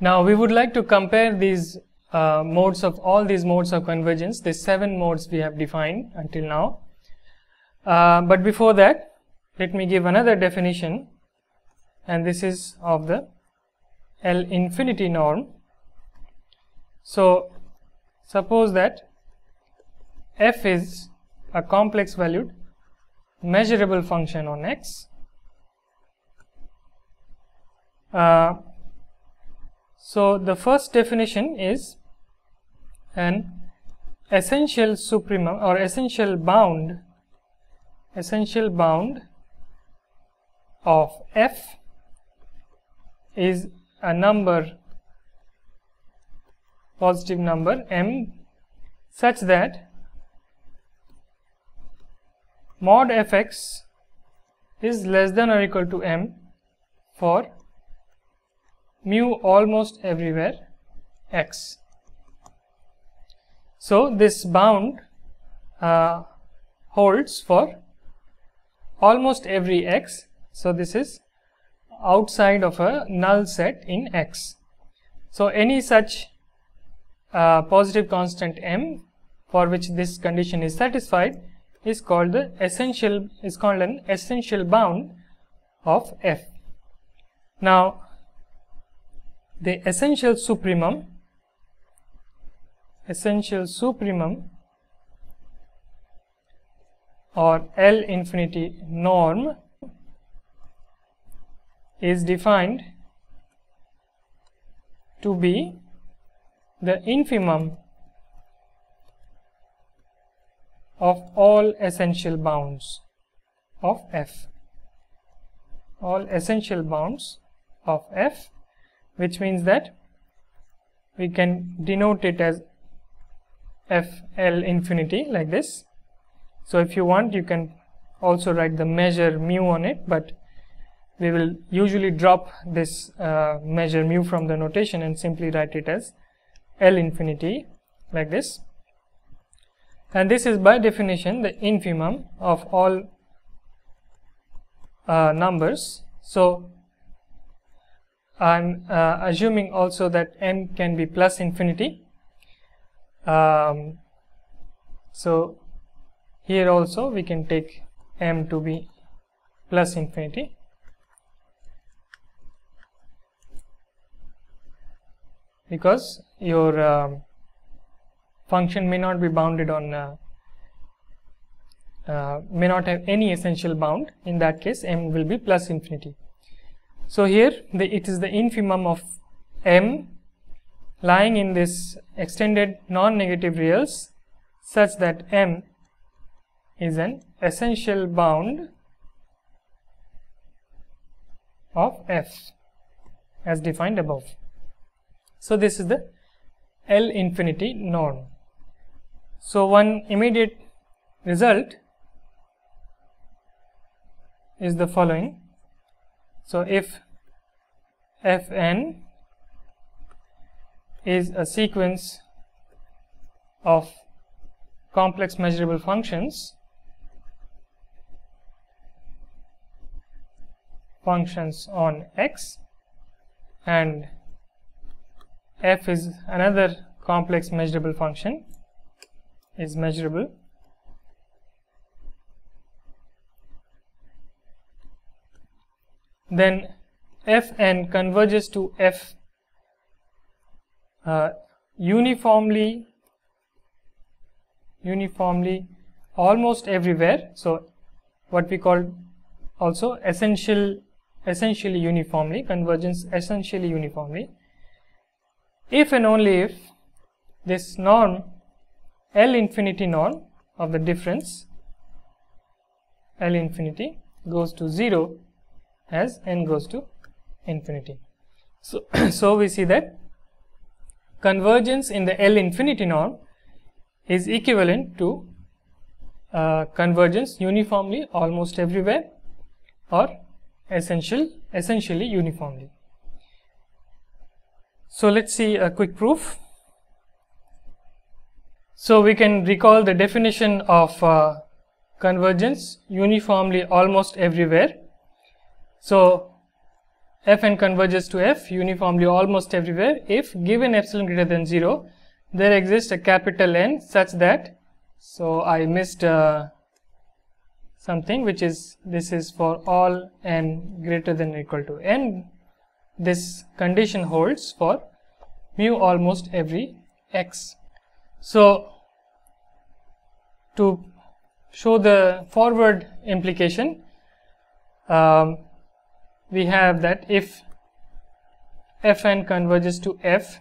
Now we would like to compare these uh, modes of all these modes of convergence, the seven modes we have defined until now. Uh, but before that, let me give another definition and this is of the L infinity norm. So suppose that f is a complex valued measurable function on x. Uh, so the first definition is an essential supremum or essential bound essential bound of f is a number positive number m such that mod fx is less than or equal to m for mu almost everywhere x. So, this bound uh, holds for almost every x. So, this is outside of a null set in x. So, any such uh, positive constant m for which this condition is satisfied is called the essential is called an essential bound of f. Now, the essential supremum essential supremum or L infinity norm is defined to be the infimum of all essential bounds of f. All essential bounds of f which means that we can denote it as f l infinity like this so if you want you can also write the measure mu on it but we will usually drop this uh, measure mu from the notation and simply write it as L infinity like this and this is by definition the infimum of all uh, numbers. So, I am uh, assuming also that m can be plus infinity. Um, so, here also we can take m to be plus infinity because your uh, function may not be bounded on uh, uh, may not have any essential bound in that case m will be plus infinity. So, here the, it is the infimum of m lying in this extended non-negative reals such that m is an essential bound of f as defined above. So, this is the L infinity norm. So, one immediate result is the following. So, if f n is a sequence of complex measurable functions functions on x and f is another complex measurable function is measurable then f n converges to f uh, uniformly uniformly almost everywhere. So what we call also essential essentially uniformly convergence essentially uniformly. If and only if this norm L infinity norm of the difference L infinity goes to 0 as n goes to infinity. So, so we see that convergence in the L infinity norm is equivalent to uh, convergence uniformly almost everywhere or essential essentially uniformly. So, let us see a quick proof. So, we can recall the definition of uh, convergence uniformly almost everywhere. So, fn converges to f uniformly almost everywhere if given epsilon greater than 0 there exists a capital N such that so I missed uh, something which is this is for all n greater than or equal to n this condition holds for mu almost every x. So, to show the forward implication um, we have that if fn converges to f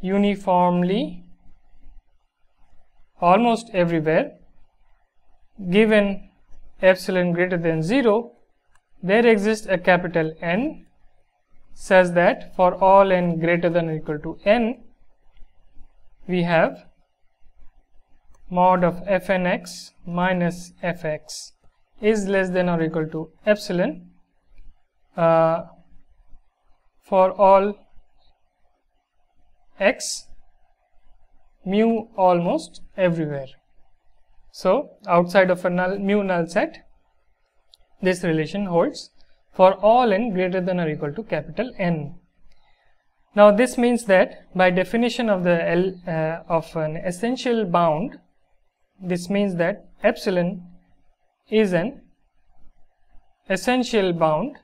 uniformly almost everywhere given epsilon greater than 0 there exists a capital N such that for all n greater than or equal to n we have mod of fnx minus fx is less than or equal to epsilon uh, for all x mu almost everywhere. So, outside of a null mu null set this relation holds for all n greater than or equal to capital N. Now, this means that by definition of the L uh, of an essential bound this means that epsilon is an essential bound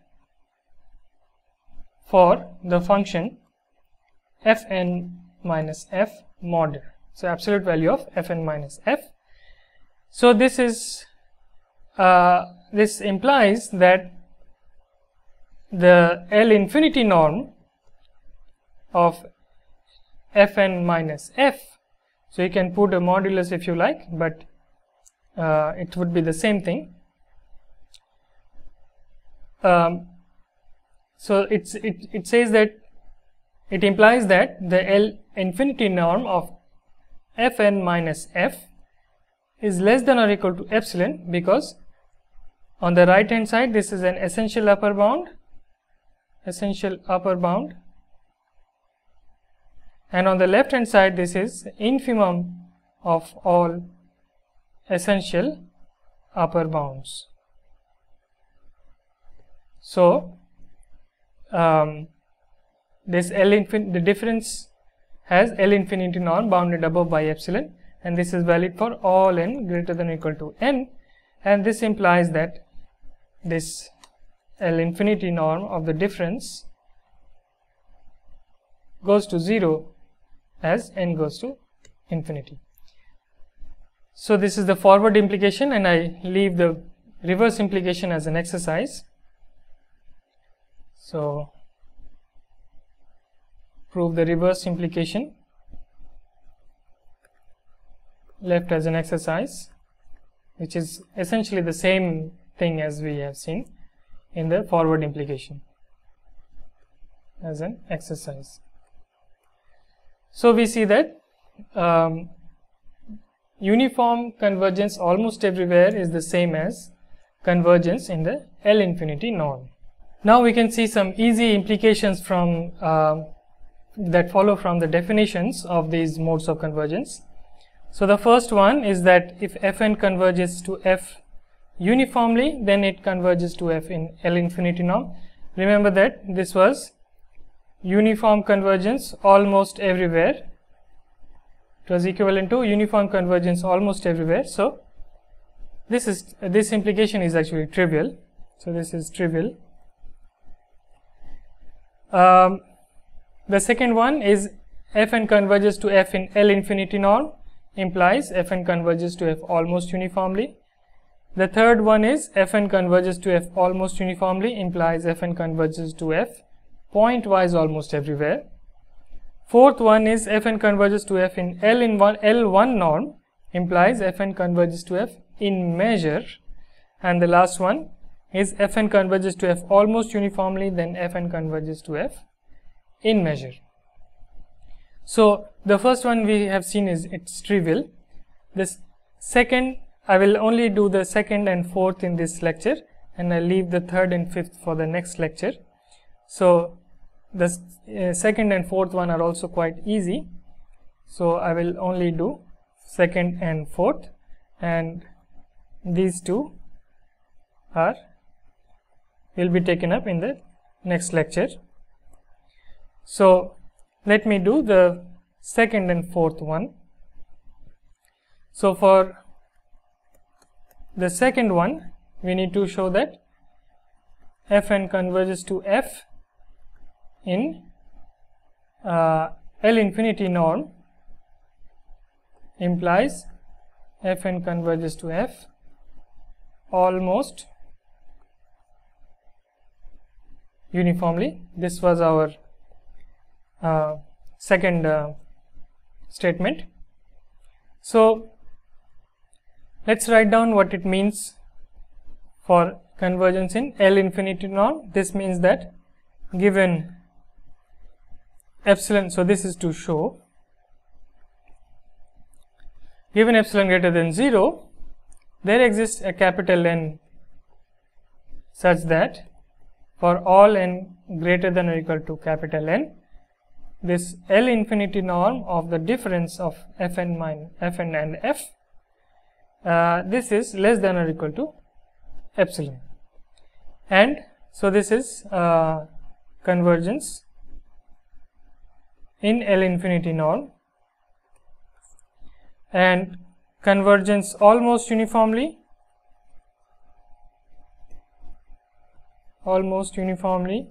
for the function fn minus f mod. So, absolute value of fn minus f. So, this is uh, this implies that the L infinity norm of fn minus f. So, you can put a modulus if you like, but uh, it would be the same thing. Um, so, it's, it, it says that it implies that the L infinity norm of fn minus f is less than or equal to epsilon because on the right hand side this is an essential upper bound essential upper bound and on the left hand side this is infimum of all essential upper bounds. So, um, this L infinity the difference has L infinity norm bounded above by epsilon and this is valid for all n greater than or equal to n and this implies that this L infinity norm of the difference goes to 0 as n goes to infinity. So, this is the forward implication and I leave the reverse implication as an exercise. So, prove the reverse implication left as an exercise which is essentially the same thing as we have seen in the forward implication as an exercise. So, we see that um, uniform convergence almost everywhere is the same as convergence in the L infinity norm. Now, we can see some easy implications from uh, that follow from the definitions of these modes of convergence. So, the first one is that if fn converges to f uniformly then it converges to f in L infinity norm. Remember that this was uniform convergence almost everywhere. It was equivalent to uniform convergence almost everywhere. So, this is this implication is actually trivial. So, this is trivial. Um, the second one is fn converges to f in L infinity norm implies fn converges to f almost uniformly. The third one is fn converges to f almost uniformly implies fn converges to f pointwise almost everywhere. Fourth one is fn converges to f in L in one L1 norm implies fn converges to f in measure and the last one is fn converges to f almost uniformly then fn converges to f in measure. So, the first one we have seen is it's trivial. This second I will only do the second and fourth in this lecture and I leave the third and fifth for the next lecture. So, the uh, second and fourth one are also quite easy. So, I will only do second and fourth and these two are will be taken up in the next lecture. So, let me do the second and fourth one. So, for the second one we need to show that fn converges to f in uh, L infinity norm implies fn converges to f almost uniformly. This was our uh, second uh, statement. So, let us write down what it means for convergence in L infinity norm. This means that given epsilon, so this is to show given epsilon greater than 0, there exists a capital N such that for all n greater than or equal to capital N, this L infinity norm of the difference of Fn minus Fn and F, uh, this is less than or equal to epsilon. And so, this is uh, convergence in L infinity norm and convergence almost uniformly almost uniformly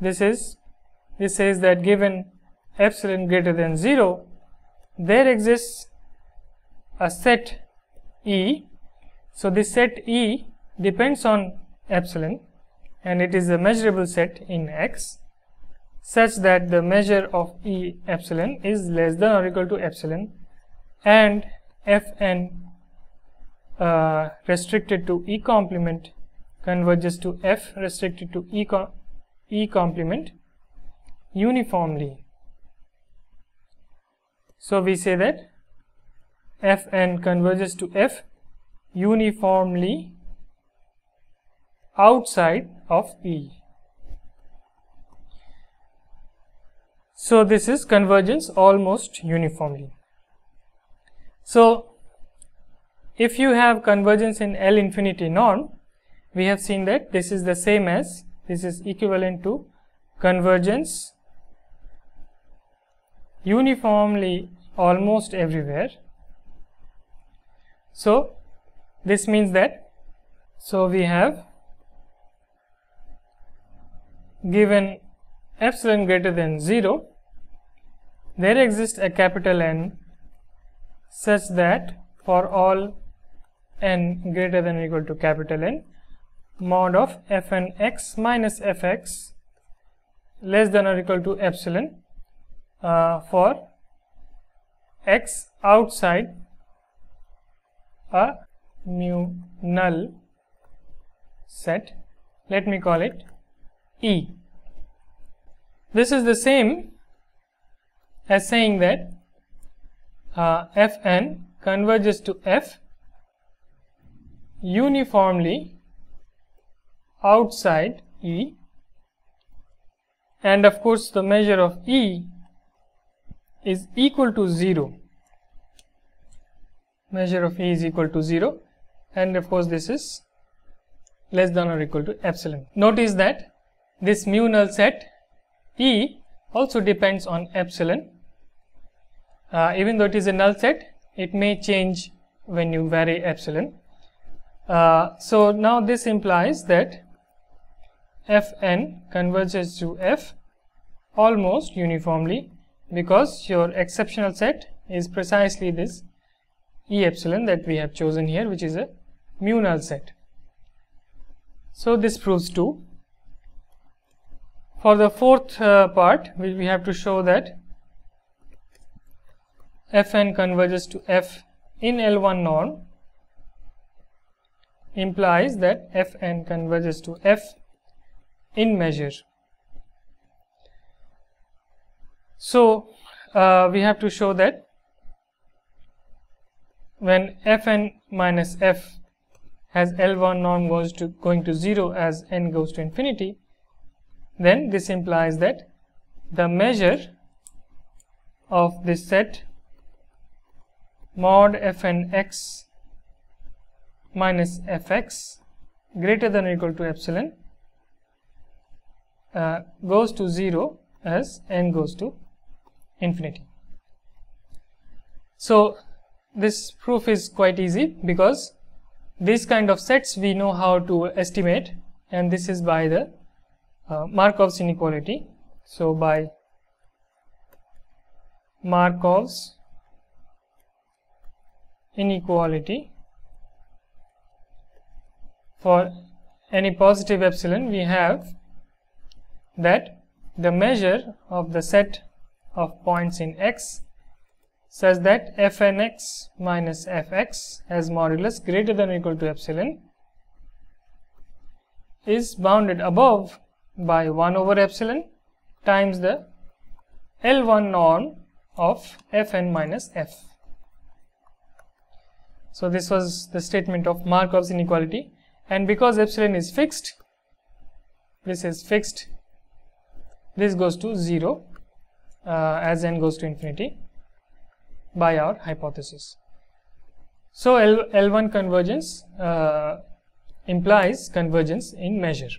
this is this says that given epsilon greater than 0 there exists a set E. So, this set E depends on epsilon and it is a measurable set in X such that the measure of E epsilon is less than or equal to epsilon and Fn uh, restricted to E complement converges to F restricted to E, e complement uniformly. So, we say that Fn converges to F uniformly outside of E. So, this is convergence almost uniformly. So, if you have convergence in L infinity norm, we have seen that this is the same as this is equivalent to convergence uniformly almost everywhere. So, this means that so we have given epsilon greater than 0 there exists a capital N such that for all n greater than or equal to capital N mod of f n x minus f x less than or equal to epsilon uh, for x outside a mu null set let me call it E. This is the same as saying that uh, Fn converges to F uniformly outside E and of course, the measure of E is equal to 0 measure of E is equal to 0 and of course, this is less than or equal to epsilon. Notice that this mu null set E also depends on epsilon uh, even though it is a null set it may change when you vary epsilon. Uh, so, now this implies that Fn converges to F almost uniformly because your exceptional set is precisely this E epsilon that we have chosen here which is a mu null set. So, this proves 2. For the fourth uh, part we, we have to show that Fn converges to F in L1 norm implies that Fn converges to F in measure. So, uh, we have to show that when Fn minus F has L1 norm goes to going to 0 as n goes to infinity, then this implies that the measure of this set mod fn x minus fx greater than or equal to epsilon uh, goes to 0 as n goes to infinity. So this proof is quite easy because these kind of sets we know how to estimate and this is by the uh, Markov's inequality. So by Markov's inequality for any positive epsilon we have that the measure of the set of points in x such that fnx minus fx has modulus greater than or equal to epsilon is bounded above by 1 over epsilon times the L1 norm of fn minus f. So, this was the statement of Markov's inequality and because epsilon is fixed, this is fixed, this goes to 0 uh, as n goes to infinity by our hypothesis. So, L, L1 convergence uh, implies convergence in measure.